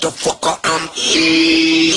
motherfucker, I'm here.